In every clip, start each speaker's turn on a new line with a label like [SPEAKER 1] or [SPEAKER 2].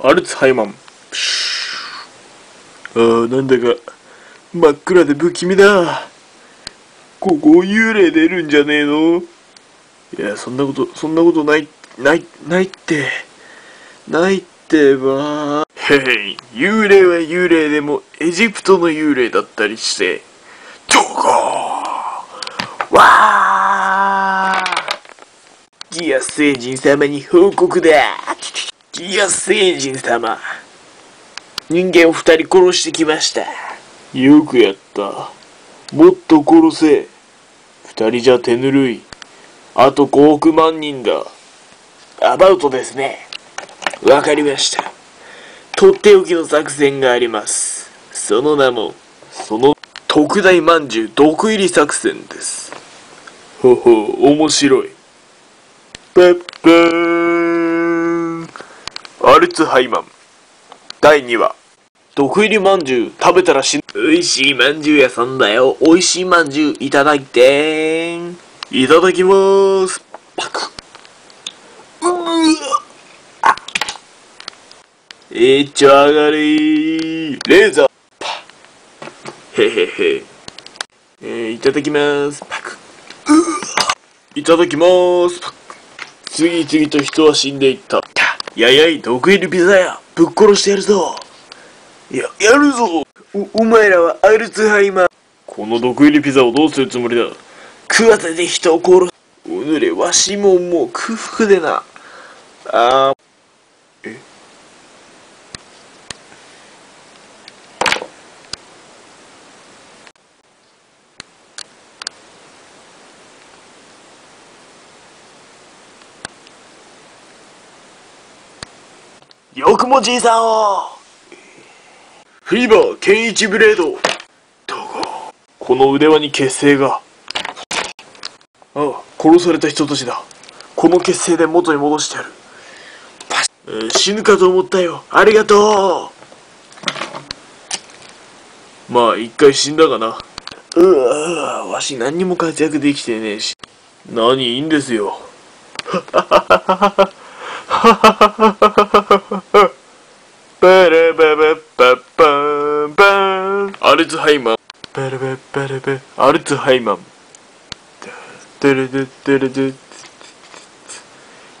[SPEAKER 1] アルツハイマン。ああ、なんだか、真っ暗で不気味だ。ここ幽霊出るんじゃねえの？いや、そんなこと、そんなことない、ない、ないって。ないってば。へへい、幽霊は幽霊でも、エジプトの幽霊だったりして。どこわーギア星人様に報告だギア星人様。人間を二人殺してきました。よくやった。もっと殺せ。二人じゃ手ぬるい。あと5億万人だ。アバウトですね。わかりました。とっておきの作戦があります。その名もその特大まんじゅう毒入り作戦です。ほほ面白い。ペッペーンアルツハイマン。第2話。毒入りまんじゅう食べたら死ぬ。美味しいまんじゅう屋さんだよ。美味しいまんじゅういただいていただきまーす。パク。うーあえー、ちょ上がれー。レーザー。パへへへ。えー、いただきます。パク。いただきます。パク。次々と人は死んでいったややい毒入りピザ屋ぶっ殺してやるぞや、やるぞお、お前らはアルツハイマー。この毒入りピザをどうするつもりだ？食わせて人を殺す。おぬれ、わしももう空腹でな。あー。よくもじいさんをフィーバー、ケンイチブレード。どこ？この腕輪に血清が。ああ、殺された人たちだ。この血清で元に戻してやる。えー死ぬかと思ったよ。ありがとう。まあ、一回死んだがな。うわわし何にも活躍できてねえし。何、いいんですよ。はははははバラババババンバン。アルツハイマンバラババラバアルツハイマンテレデテレデ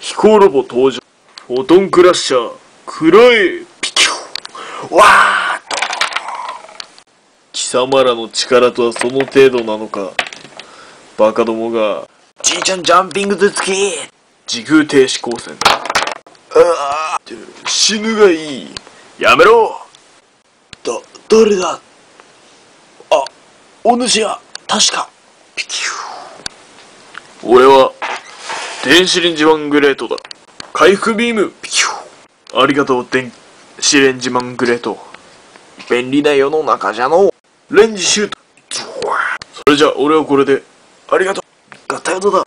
[SPEAKER 1] 飛行ロボ登場フォトンクラッシャー黒いピキュわーっと貴様らの力とはその程度なのかバカどもがじいちゃんジャンピング頭突き時空停止光線ああ死ぬがいいやめろ。だ誰だ？あお主は確か。ピキュー。俺は電子レンジマングレートだ。回復ビーム。ピキュー。ありがとう電子レンジマングレート。便利な世の中じゃのレンジシュート。それじゃ俺はこれでありがとう。合体音だ。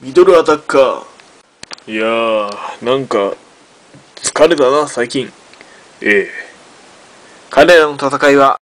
[SPEAKER 1] ミドルアタッカー。いやー、なんか、疲れたな、最近。ええ。彼らの戦いは、